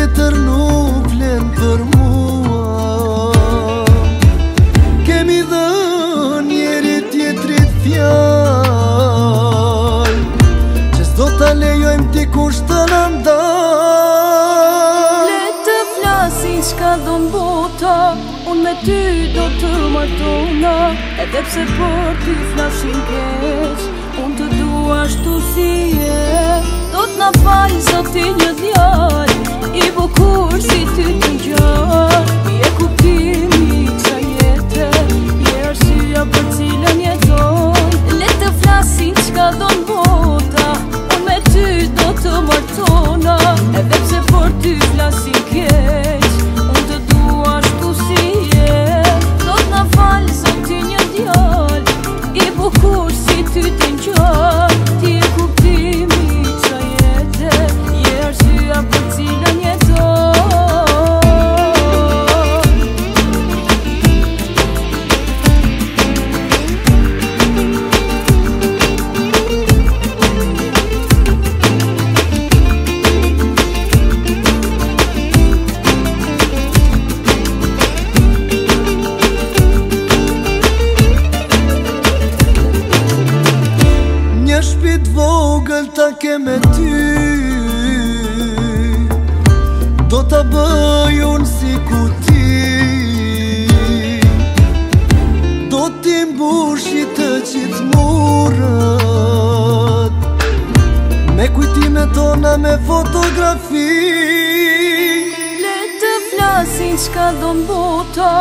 tjetër nuk vlen për mua Kemi dhe njeri tjetrit fjall Që s'do të lejojmë t'i kusht të nënda Le të flasin shka dhëm bota Unë me ty do të martona Edhe pse për ty flasin kesh Unë të dua shtu si e Do t'na zotin një djarë po kur si ty të gjoj ta ke me ty Do ta bëj unë si ku ti Do ti mbush të qitë murët Me kujtime tona me fotografi Le të flasin qka do bota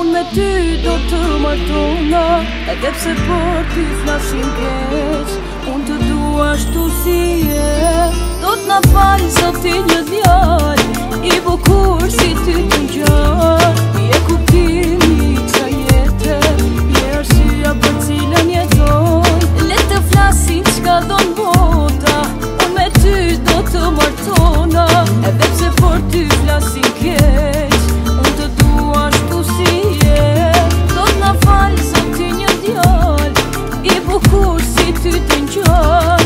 Unë me ty do të martona Ta kepse për ti flasin keq Unë të duj ashtu si e Do t'na falë sa ti një djarë I bukur si ty të njërë Je kuptimi i qa jetë Je arsya për cilën jeton Le të flasin qka do në bota O me ty do të martona E dhe pse për ty flasin keq O të du ashtu si e Do t'na falë sa ti një djarë I bukur si ty të